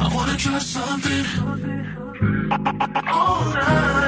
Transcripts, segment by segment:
I wanna try something all night.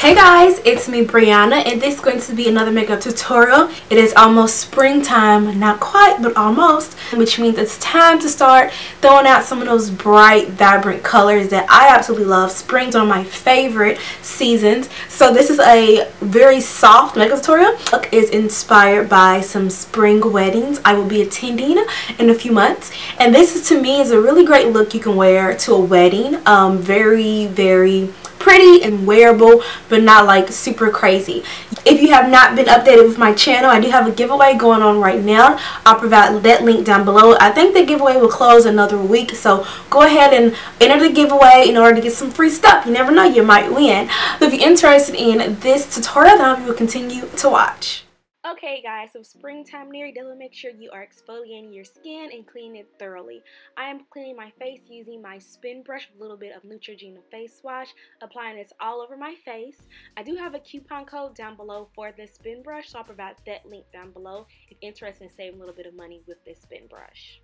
Hey guys, it's me Breonna and this is going to be another makeup tutorial. It is almost springtime, not quite but almost, which means it's time to start throwing out some of those bright, vibrant colors that I absolutely love. Spring's one of my favorite seasons. So this is a very soft makeup tutorial. Look is inspired by some spring weddings I will be attending in a few months. And this is to me is a really great look you can wear to a wedding. Um, very, very pretty and wearable but not like super crazy. If you have not been updated with my channel i do have a giveaway going on right now. I'll provide that link down below. I think the giveaway will close another week so go ahead and enter the giveaway in order to get some free stuff. You never know you might win. But if you're interested in this tutorial then i will continue to watch Okay guys, so springtime near, definitely make sure you are exfoliating your skin and cleaning it thoroughly. I am cleaning my face using my spin brush with a little bit of Neutrogena face wash, applying this all over my face. I do have a coupon code down below for this spin brush, so I'll provide that link down below if interested in saving a little bit of money with this spin brush.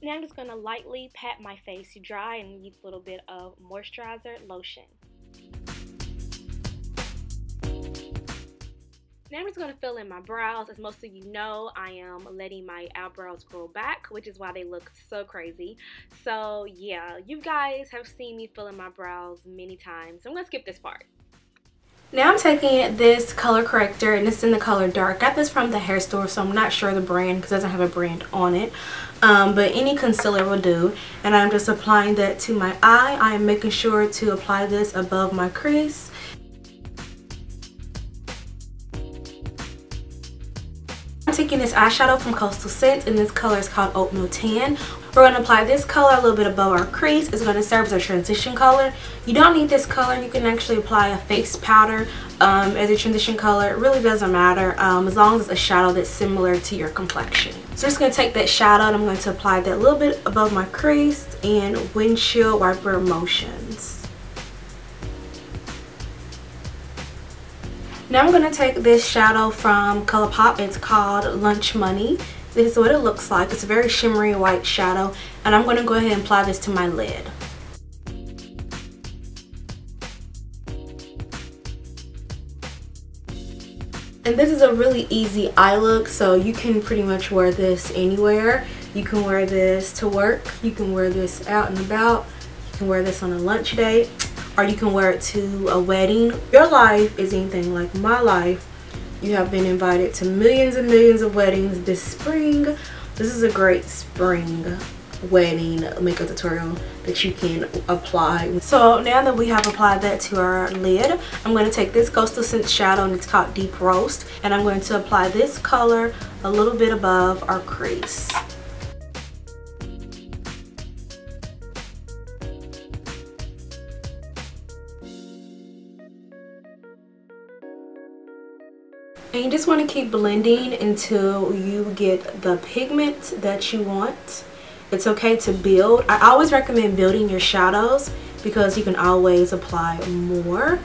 Now I'm just going to lightly pat my face to dry and use a little bit of moisturizer lotion. Now I'm just going to fill in my brows. As most of you know, I am letting my eyebrows grow back, which is why they look so crazy. So yeah, you guys have seen me fill in my brows many times. So I'm going to skip this part. Now I'm taking this color corrector and it's in the color dark. I Got this from the hair store so I'm not sure the brand because it doesn't have a brand on it. Um, but any concealer will do. And I'm just applying that to my eye. I am making sure to apply this above my crease taking this eyeshadow from Coastal Scents and this color is called Oatmeal Tan. We're going to apply this color a little bit above our crease. It's going to serve as a transition color. You don't need this color. You can actually apply a face powder um, as a transition color. It really doesn't matter um, as long as it's a shadow that's similar to your complexion. So I'm just going to take that shadow and I'm going to apply that a little bit above my crease and windshield wiper motions. Now I'm going to take this shadow from ColourPop. It's called Lunch Money. This is what it looks like. It's a very shimmery white shadow. And I'm going to go ahead and apply this to my lid. And this is a really easy eye look. So you can pretty much wear this anywhere. You can wear this to work. You can wear this out and about. You can wear this on a lunch date or you can wear it to a wedding. Your life is anything like my life. You have been invited to millions and millions of weddings this spring. This is a great spring wedding makeup tutorial that you can apply. So now that we have applied that to our lid, I'm going to take this Coastal Scent shadow and it's called Deep Roast and I'm going to apply this color a little bit above our crease. And you just want to keep blending until you get the pigment that you want. It's okay to build. I always recommend building your shadows because you can always apply more.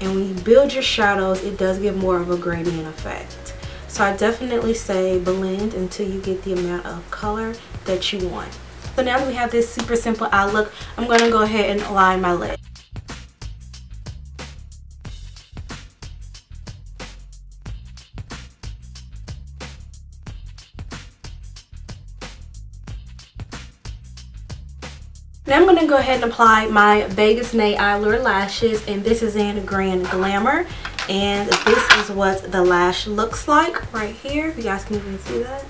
And when you build your shadows it does give more of a gradient effect. So I definitely say blend until you get the amount of color that you want. So now that we have this super simple eye look I'm going to go ahead and line my lid Now I'm going to go ahead and apply my Vegas Nay Eylure lashes and this is in Grand Glamour and this is what the lash looks like right here if you guys can even see that.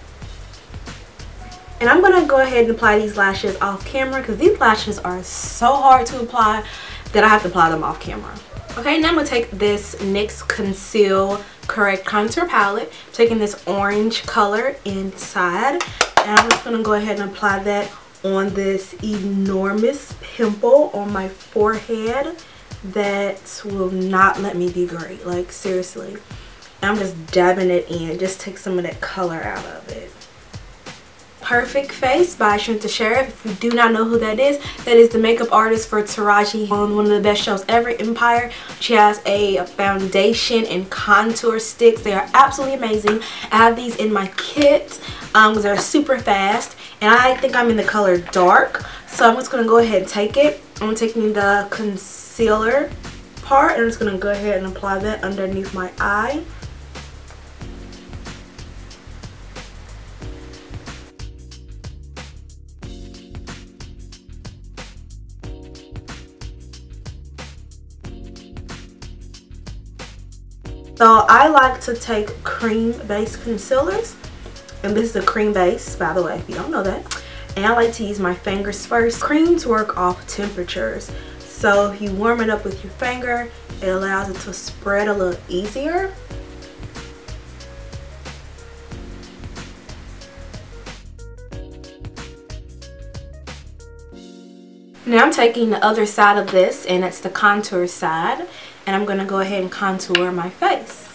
And I'm going to go ahead and apply these lashes off camera because these lashes are so hard to apply that I have to apply them off camera. Okay, now I'm going to take this NYX Conceal Correct Contour Palette, taking this orange color inside, and I'm just going to go ahead and apply that on this enormous pimple on my forehead that will not let me be great like seriously. I'm just dabbing it in just take some of that color out of it Perfect Face by the Sheriff. If you do not know who that is, that is the makeup artist for Taraji on one of the best shows ever, Empire. She has a foundation and contour sticks. They are absolutely amazing. I have these in my kit um, they're super fast. And I think I'm in the color dark. So I'm just going to go ahead and take it. I'm taking the concealer part and I'm just going to go ahead and apply that underneath my eye. So I like to take cream based concealers. And this is a cream base, by the way, if you don't know that. And I like to use my fingers first. Creams work off temperatures. So if you warm it up with your finger, it allows it to spread a little easier. Now I'm taking the other side of this and it's the contour side and I'm going to go ahead and contour my face.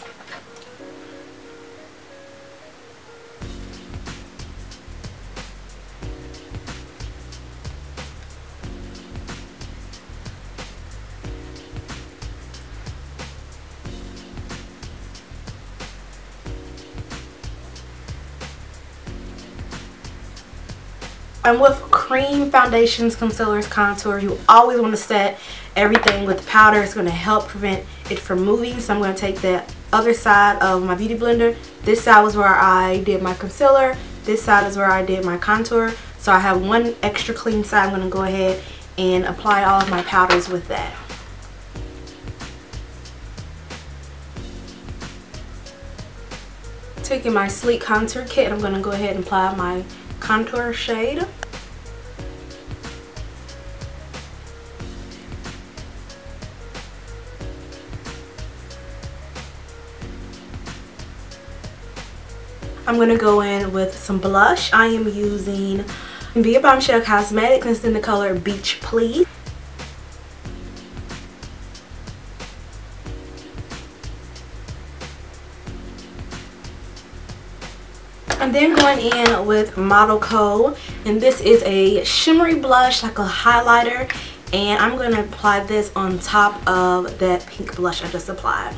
And with cream foundations, concealers, contours, you always want to set everything with the powder. It's going to help prevent it from moving. So I'm going to take the other side of my beauty blender. This side was where I did my concealer. This side is where I did my contour. So I have one extra clean side. I'm going to go ahead and apply all of my powders with that. Taking my Sleek Contour Kit, I'm going to go ahead and apply my contour shade. I'm going to go in with some blush. I am using Be Bombshell Cosmetics. It's in the color Beach Please. I'm then going in with Model Co. And this is a shimmery blush, like a highlighter. And I'm going to apply this on top of that pink blush I just applied.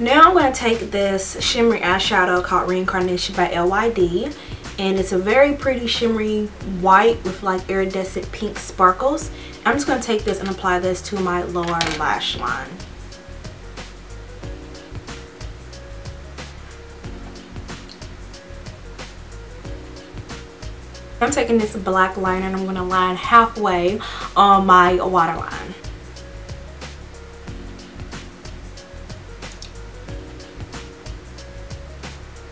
Now I'm going to take this shimmery eyeshadow called Reincarnation by LYD. And it's a very pretty shimmery white with like iridescent pink sparkles. I'm just going to take this and apply this to my lower lash line. I'm taking this black liner and I'm going to line halfway on my waterline.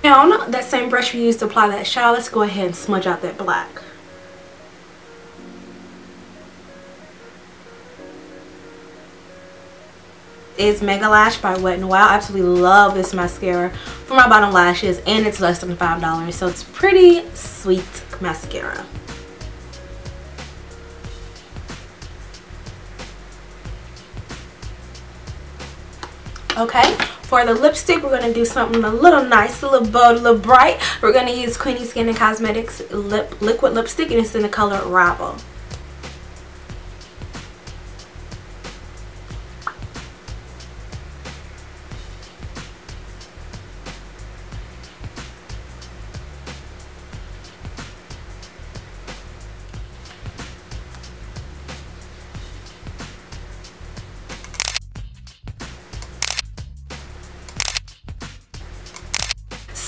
Now that same brush we used to apply that shadow, let's go ahead and smudge out that black. is Mega Lash by Wet n Wild. I absolutely love this mascara for my bottom lashes and it's less than $5 so it's pretty sweet mascara. Okay, for the lipstick, we're going to do something a little nice, a little bold, a little bright. We're going to use Queenie Skin and Cosmetics lip liquid lipstick and it's in the color Rival.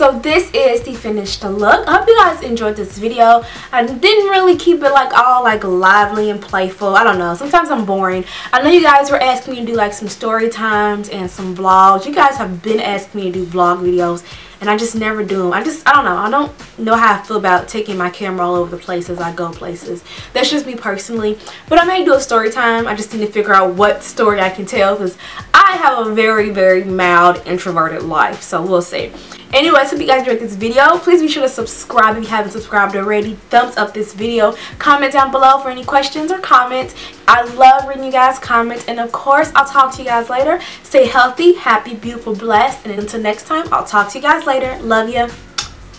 So this is the finished look i hope you guys enjoyed this video i didn't really keep it like all like lively and playful i don't know sometimes i'm boring i know you guys were asking me to do like some story times and some vlogs you guys have been asking me to do vlog videos and I just never do them. I just, I don't know. I don't know how I feel about taking my camera all over the place as I go places. That's just me personally. But I may do a story time. I just need to figure out what story I can tell because I have a very, very mild introverted life. So we'll see. Anyways, hope you guys enjoyed this video. Please be sure to subscribe if you haven't subscribed already. Thumbs up this video. Comment down below for any questions or comments. I love reading you guys' comments. And of course, I'll talk to you guys later. Stay healthy, happy, beautiful, blessed. And until next time, I'll talk to you guys later. Love you.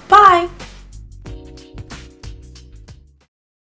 Bye.